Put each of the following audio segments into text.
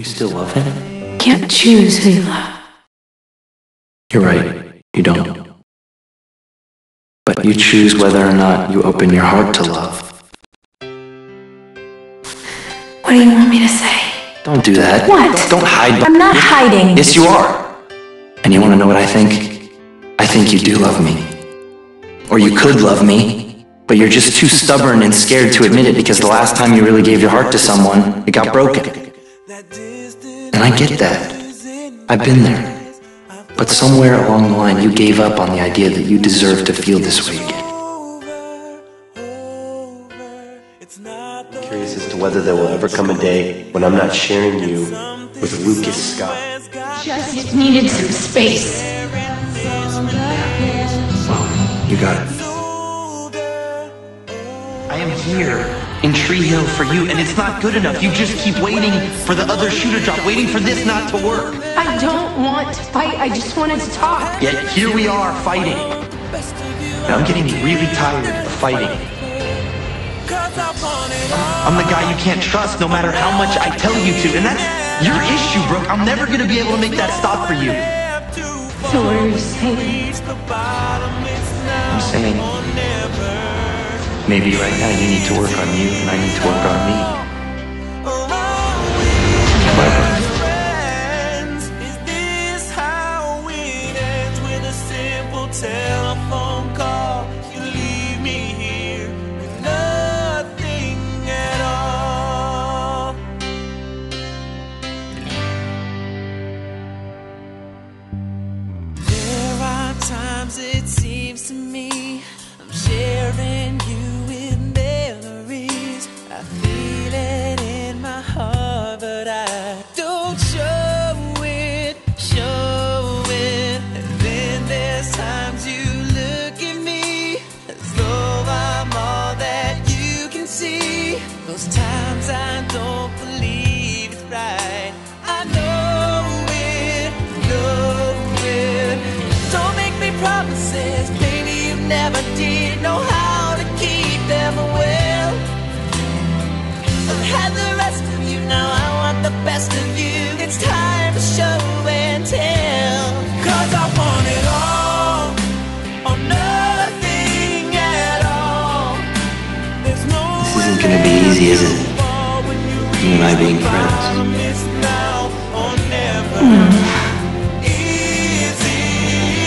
You still love him? Can't choose who you love. You're right. You don't. But you choose whether or not you open your heart to love. What do you want me to say? Don't do that. What? Don't, don't hide. I'm not hiding. Yes, you are. And you want to know what I think? I think you do love me. Or you could love me, but you're just too stubborn and scared to admit it because the last time you really gave your heart to someone, it got broken. And I get that. I've been there. But somewhere along the line, you gave up on the idea that you deserve to feel this way again. Curious as to whether there will ever come a day when I'm not sharing you with Lucas Scott. Just needed some space. Well, You got it. I am here in Tree Hill for you, and it's not good enough. You just keep waiting for the other shoe to drop, waiting for this not to work. I don't want to fight. I just wanted to talk. Yet here we are fighting. And I'm getting really tired of fighting. I'm the guy you can't trust no matter how much I tell you to, and that's your issue, Brooke. I'm never gonna be able to make that stop for you. So what are you saying? I'm saying maybe right now you need to work on you and I need to work on me. My telephone call. You leave me here with nothing at all. There are times it seems to me I'm sharing promises, baby. You never did know how to keep them well. I've had the rest of you, now I want the best of you. It's time to show and tell. Cause I want it all, or nothing at all. There's no This isn't gonna be easy, is it? You and I being friends. It's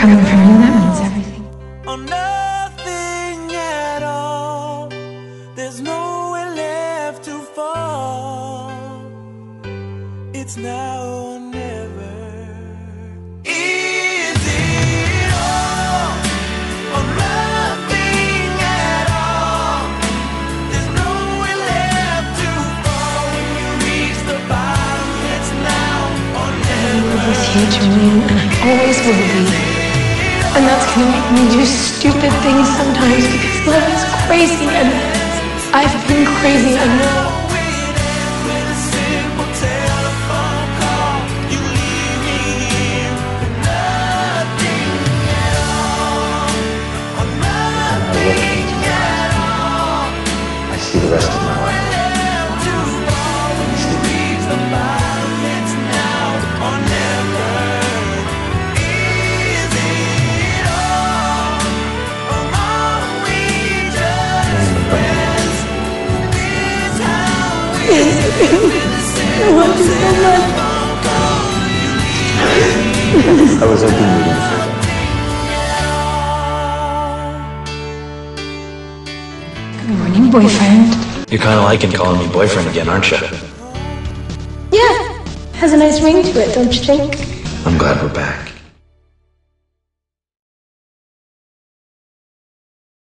Coming from you, that means everything. or nothing at all. There's nowhere left to fall. It's now or never. Is it all or nothing at all? There's nowhere left to fall when you reach the bottom. It's now or never. Love is here, Julian, and I always will be. And that's gonna make me do stupid things sometimes because love is crazy and I've been crazy, I know. We I was hoping you would say that. Good morning, boyfriend. You're kind of liking calling me boyfriend again, aren't you? Yeah, has a nice ring to it, don't you think? I'm glad we're back.